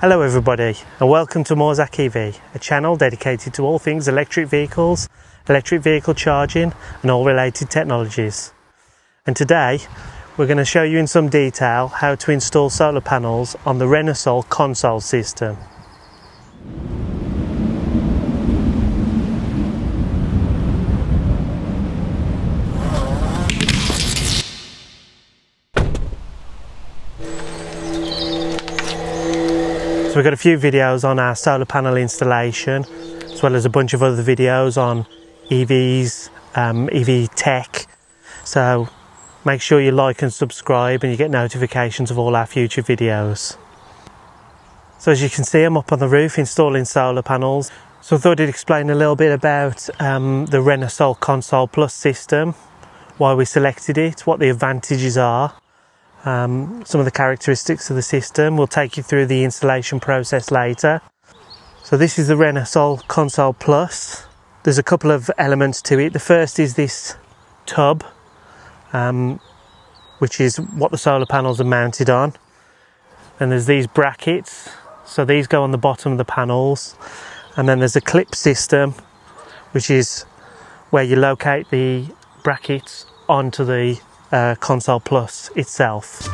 Hello everybody and welcome to Morzak EV, a channel dedicated to all things electric vehicles, electric vehicle charging and all related technologies. And today we're going to show you in some detail how to install solar panels on the Renusol console system. We've got a few videos on our solar panel installation, as well as a bunch of other videos on EVs, um, EV tech. So make sure you like and subscribe and you get notifications of all our future videos. So as you can see, I'm up on the roof installing solar panels. So I thought I'd explain a little bit about um, the Renusol Console Plus system, why we selected it, what the advantages are, um, some of the characteristics of the system. We'll take you through the installation process later. So this is the Renusol Console Plus. There's a couple of elements to it. The first is this tub, um, which is what the solar panels are mounted on. And there's these brackets. So these go on the bottom of the panels. And then there's a clip system, which is where you locate the brackets onto the uh, Console Plus itself.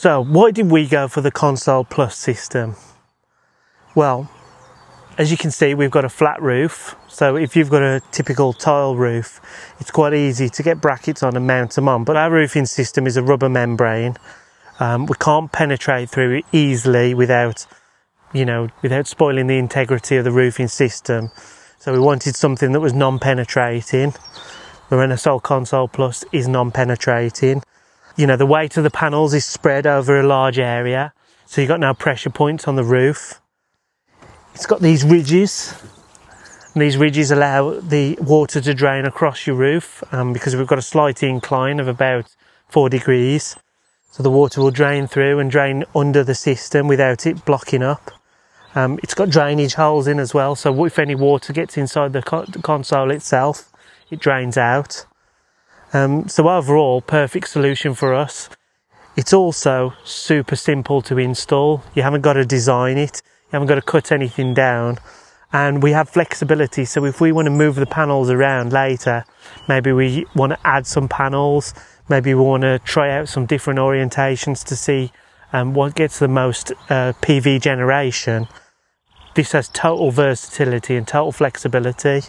So, why did we go for the Console Plus system? Well, as you can see, we've got a flat roof. So if you've got a typical tile roof, it's quite easy to get brackets on and mount them on. But our roofing system is a rubber membrane. Um, we can't penetrate through it easily without, you know, without spoiling the integrity of the roofing system. So we wanted something that was non-penetrating. The Renusol Console Plus is non-penetrating. You know, the weight of the panels is spread over a large area. So you've got no pressure points on the roof. It's got these ridges, and these ridges allow the water to drain across your roof um, because we've got a slight incline of about four degrees. So the water will drain through and drain under the system without it blocking up. Um, it's got drainage holes in as well, so if any water gets inside the, co the console itself, it drains out. Um, so overall, perfect solution for us. It's also super simple to install. You haven't got to design it. You haven't got to cut anything down. And we have flexibility. So if we want to move the panels around later, maybe we want to add some panels, maybe we want to try out some different orientations to see um, what gets the most uh, PV generation. This has total versatility and total flexibility.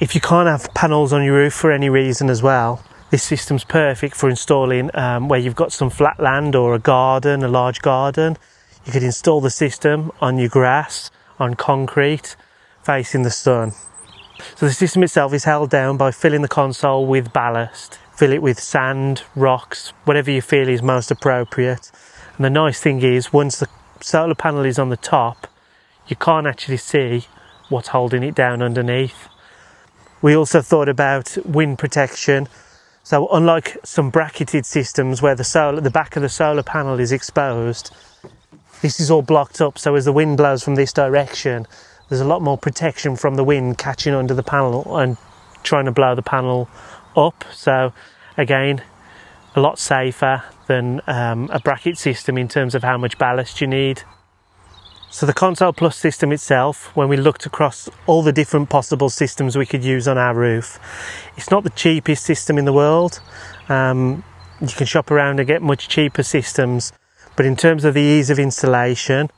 If you can't have panels on your roof for any reason as well, this system's perfect for installing um, where you've got some flat land or a garden, a large garden. You could install the system on your grass, on concrete, facing the sun. So the system itself is held down by filling the console with ballast. Fill it with sand, rocks, whatever you feel is most appropriate. And the nice thing is, once the solar panel is on the top, you can't actually see what's holding it down underneath. We also thought about wind protection. So unlike some bracketed systems where the solar, the back of the solar panel is exposed, this is all blocked up so as the wind blows from this direction there's a lot more protection from the wind catching under the panel and trying to blow the panel up. So again a lot safer than um, a bracket system in terms of how much ballast you need. So the console plus system itself when we looked across all the different possible systems we could use on our roof it's not the cheapest system in the world. Um, you can shop around and get much cheaper systems. But in terms of the ease of installation,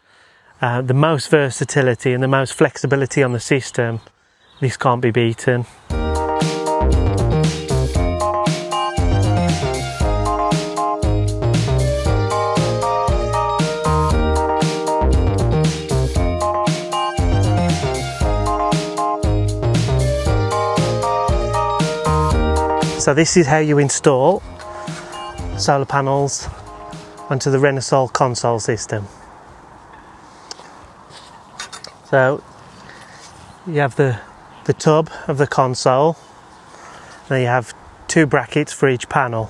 uh, the most versatility and the most flexibility on the system, this can't be beaten. So this is how you install solar panels onto the Renusol console system. So you have the, the tub of the console, and you have two brackets for each panel.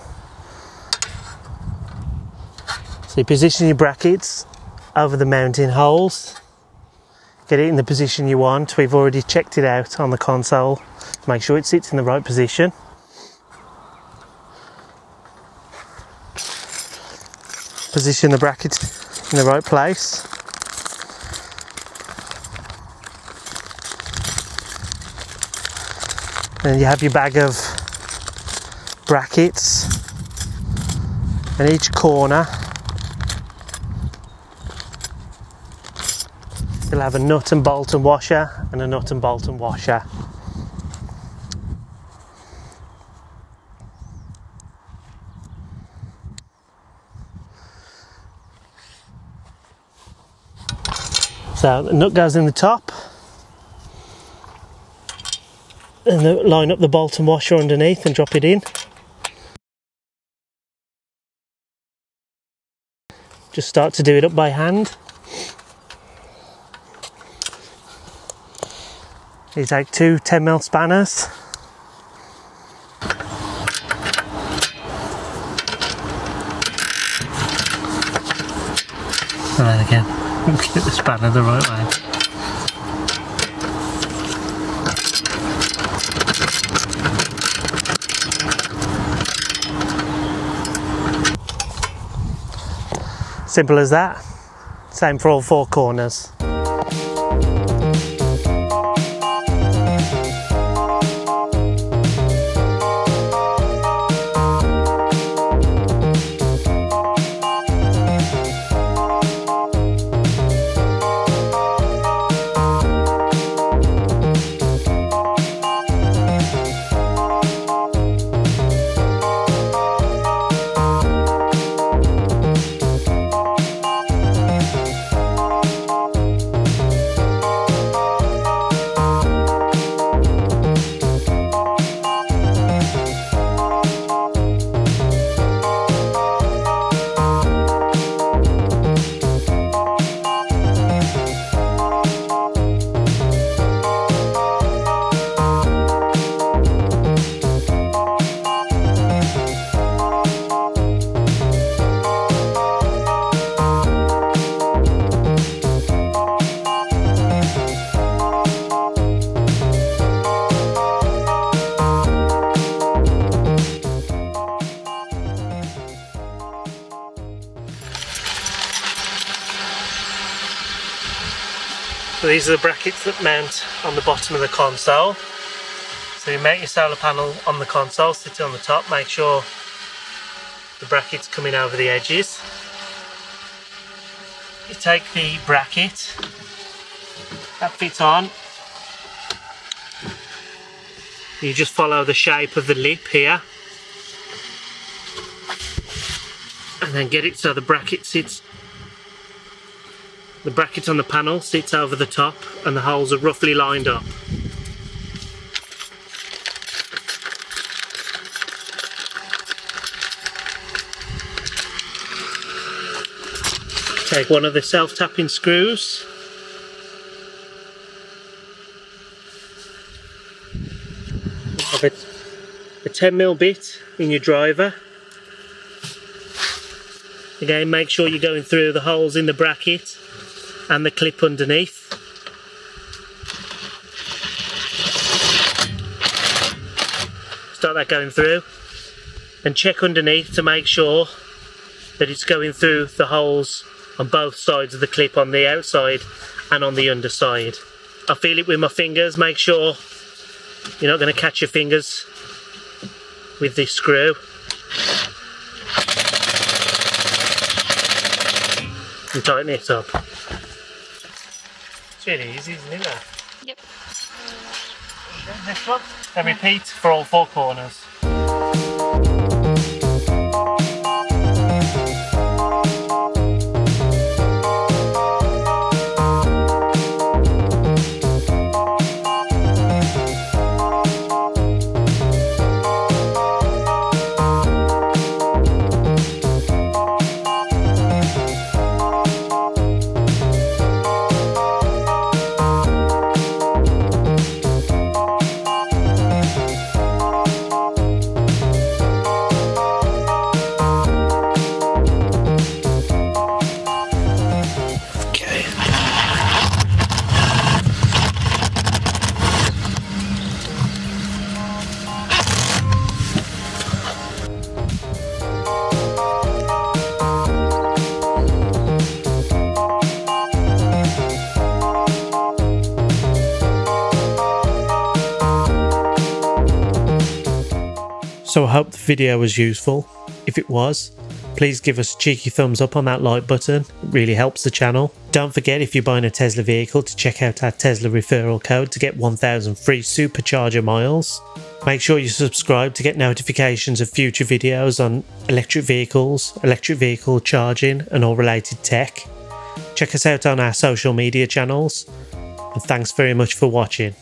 So you position your brackets over the mounting holes. Get it in the position you want. We've already checked it out on the console. Make sure it sits in the right position. Position the bracket in the right place. Then you have your bag of brackets. And each corner you'll have a nut and bolt and washer and a nut and bolt and washer. So the nut goes in the top and the, line up the bolt and washer underneath and drop it in. Just start to do it up by hand. You take two 10mm spanners. Right again, get the spanner the right way. Simple as that. Same for all four corners. These are the brackets that mount on the bottom of the console. So you mount your solar panel on the console, sit it on the top, make sure the bracket's coming over the edges. You take the bracket, that fits on. You just follow the shape of the lip here. And then get it so the bracket sits the bracket on the panel sits over the top and the holes are roughly lined up. Take one of the self-tapping screws. A, a 10mm bit in your driver. Again make sure you're going through the holes in the bracket and the clip underneath. Start that going through and check underneath to make sure that it's going through the holes on both sides of the clip on the outside and on the underside. I feel it with my fingers, make sure you're not going to catch your fingers with this screw. And tighten it up. It's really easy, isn't it? Yep. This one, and repeat for all four corners. So I hope the video was useful. If it was, please give us a cheeky thumbs up on that like button, it really helps the channel. Don't forget if you're buying a Tesla vehicle to check out our Tesla referral code to get 1000 free supercharger miles. Make sure you subscribe to get notifications of future videos on electric vehicles, electric vehicle charging and all related tech. Check us out on our social media channels and thanks very much for watching.